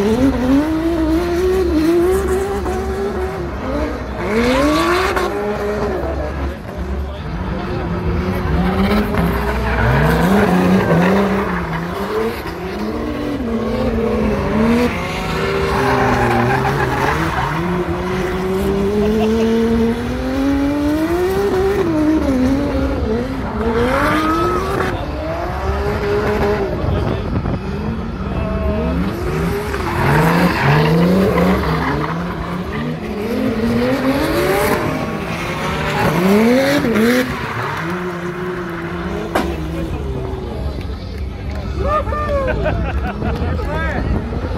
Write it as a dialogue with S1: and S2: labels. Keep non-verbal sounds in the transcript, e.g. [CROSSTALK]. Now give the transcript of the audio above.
S1: Ooh.
S2: Woohoo! [LAUGHS]